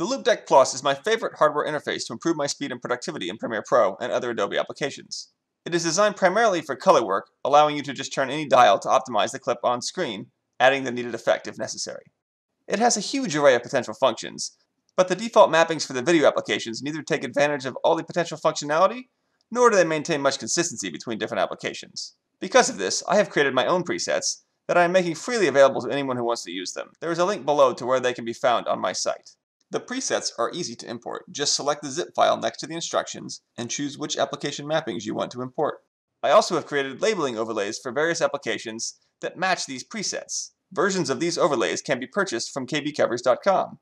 The Loupedeck Plus is my favorite hardware interface to improve my speed and productivity in Premiere Pro and other Adobe applications. It is designed primarily for color work, allowing you to just turn any dial to optimize the clip on screen, adding the needed effect if necessary. It has a huge array of potential functions, but the default mappings for the video applications neither take advantage of all the potential functionality, nor do they maintain much consistency between different applications. Because of this, I have created my own presets that I am making freely available to anyone who wants to use them. There is a link below to where they can be found on my site. The presets are easy to import. Just select the zip file next to the instructions and choose which application mappings you want to import. I also have created labeling overlays for various applications that match these presets. Versions of these overlays can be purchased from kbcovers.com.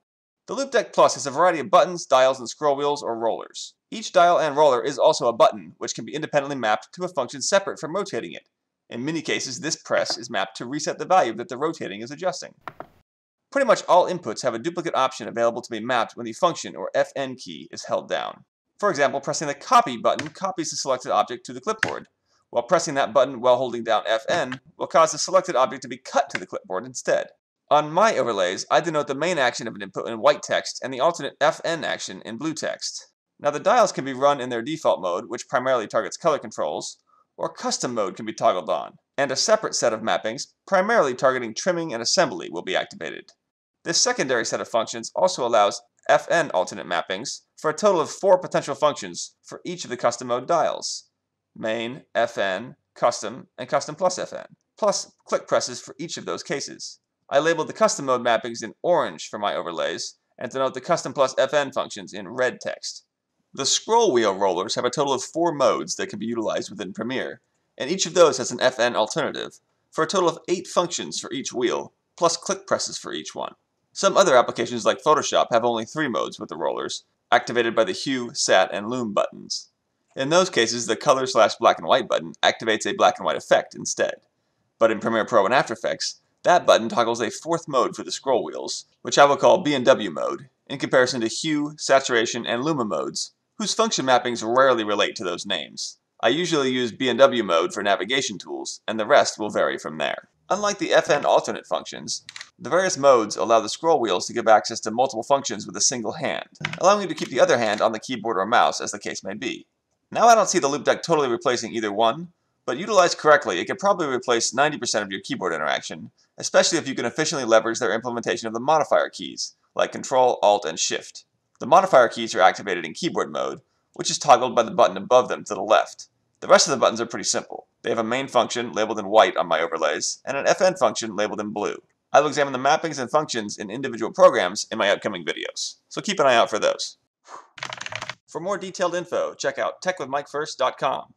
The Loupedeck Plus has a variety of buttons, dials, and scroll wheels or rollers. Each dial and roller is also a button, which can be independently mapped to a function separate from rotating it. In many cases, this press is mapped to reset the value that the rotating is adjusting. Pretty much all inputs have a duplicate option available to be mapped when the function or Fn key is held down. For example, pressing the copy button copies the selected object to the clipboard, while pressing that button while holding down Fn will cause the selected object to be cut to the clipboard instead. On my overlays, I denote the main action of an input in white text and the alternate Fn action in blue text. Now the dials can be run in their default mode, which primarily targets color controls, or custom mode can be toggled on, and a separate set of mappings, primarily targeting trimming and assembly, will be activated. This secondary set of functions also allows Fn alternate mappings for a total of four potential functions for each of the custom mode dials. Main, Fn, custom, and custom plus Fn, plus click presses for each of those cases. I labeled the custom mode mappings in orange for my overlays, and denote the custom plus Fn functions in red text. The scroll wheel rollers have a total of four modes that can be utilized within Premiere, and each of those has an Fn alternative, for a total of eight functions for each wheel, plus click presses for each one. Some other applications like Photoshop have only three modes with the rollers, activated by the Hue, Sat, and Lum buttons. In those cases, the Color slash Black and White button activates a black and white effect instead. But in Premiere Pro and After Effects, that button toggles a fourth mode for the scroll wheels, which I will call B&W mode, in comparison to Hue, Saturation, and Luma modes, whose function mappings rarely relate to those names. I usually use B&W mode for navigation tools, and the rest will vary from there. Unlike the Fn alternate functions, the various modes allow the scroll wheels to give access to multiple functions with a single hand, allowing you to keep the other hand on the keyboard or mouse as the case may be. Now I don't see the Loupedeck totally replacing either one, but utilized correctly, it could probably replace 90% of your keyboard interaction, especially if you can efficiently leverage their implementation of the modifier keys, like Control, Alt, and Shift. The modifier keys are activated in keyboard mode, which is toggled by the button above them to the left. The rest of the buttons are pretty simple. They have a main function labeled in white on my overlays, and an FN function labeled in blue. I will examine the mappings and functions in individual programs in my upcoming videos, so keep an eye out for those. For more detailed info, check out techwithmikefirst.com.